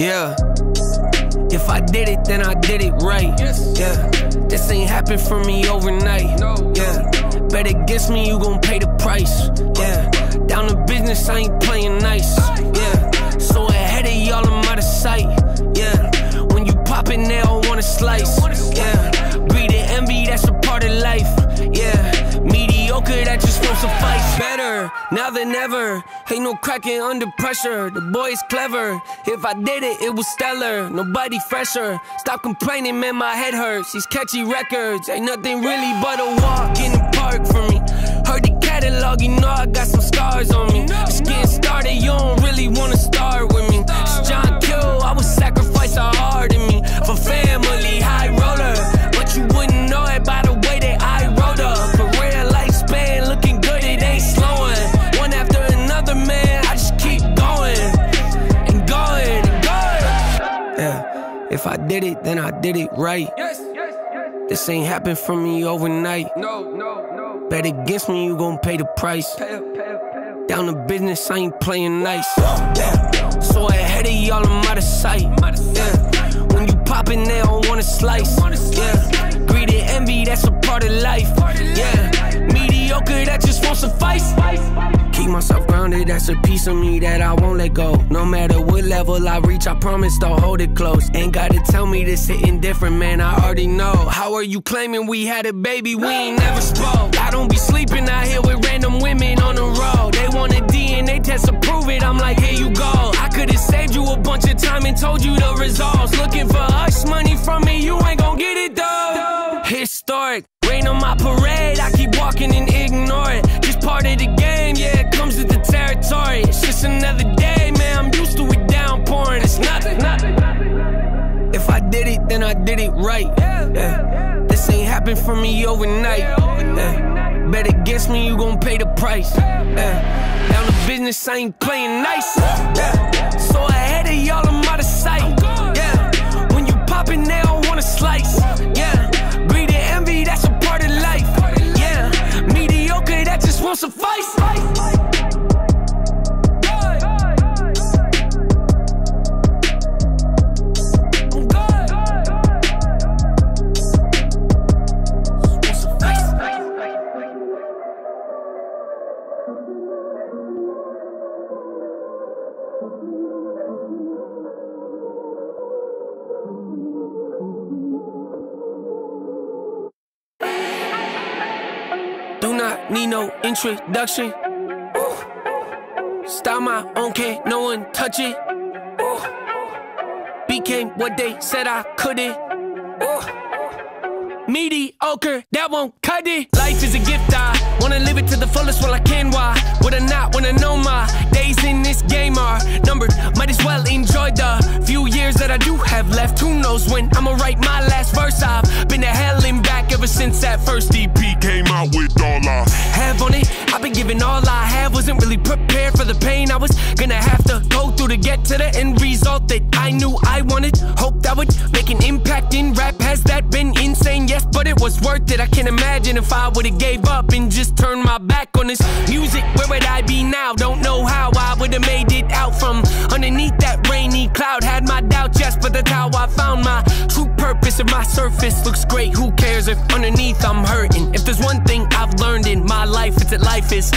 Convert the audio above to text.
Yeah. If I did it, then I did it right. Yeah. This ain't happened for me overnight. No. Yeah. Bet against me, you gon' pay the price. Yeah. Down to business, I ain't playing nice. Yeah. So ahead of y'all, I'm out of sight. Yeah. When you pop it, they all wanna slice. Yeah. Now than ever. Ain't no cracking under pressure. The boy's clever. If I did it, it was stellar. Nobody fresher. Stop complaining, man, my head hurts. These catchy records ain't nothing really but a walk in the park for me. Heard the catalog, you know I got some scars on me. Just getting started, you if I did it, then I did it right. Yes, yes, yes. This ain't happened for me overnight. No, no, no. Bet against me, you gon' pay the price. Pay up, pay up, pay up. Down to business, I ain't playing nice. Yeah. So ahead of y'all, I'm out of sight. Yeah. When you poppin', they don't wanna slice. Yeah. Greed and envy, that's a part of life. Yeah. Mediocre, that just won't suffice. Keep myself grounded, that's a piece of me that I won't let go. No matter what level I reach, I promise to hold it close. Ain't gotta tell me this hitting different, man, I already know. How are you claiming we had a baby? We ain't never spoke. I don't be sleeping out here with random women on the road. They want a DNA test to prove it, I'm like, here you go. I could've saved you a bunch of time and told you the results. Looking for hush money from me, you ain't gon' get it though. I did it right. Yeah. This ain't happened for me overnight. Yeah. Bet against me, you gon' pay the price. Yeah. Down business, I ain't playing nice. So ahead of y'all, I'm need no introduction. Ooh. Style my own, can't no one touch it. Ooh. Became what they said I couldn't. Ooh. Mediocre, that won't cut it. Life is a gift, I wanna live it to the fullest while I can. Why would I not wanna know my days in this game are numbered? Might as well enjoy the few years that I do have left. Who knows when I'ma write my last verse? I've ever since that first EP Came out with all I have on it. I've been giving all I have. Wasn't really prepared for the pain I was gonna have to go through to get to the end result that I knew I wanted. Hoped I would make an impact in rap. Has that been insane? Yes, but it was worth it. I can't imagine if I would've gave up and just turned my back on this music. Where would I be now? Don't know how I would've made it out from underneath that rainy cloud. Had my doubts, yes, but that's how I found my If my surface looks great, who cares if underneath I'm hurting? If there's one thing I've learned in my life, it's that life is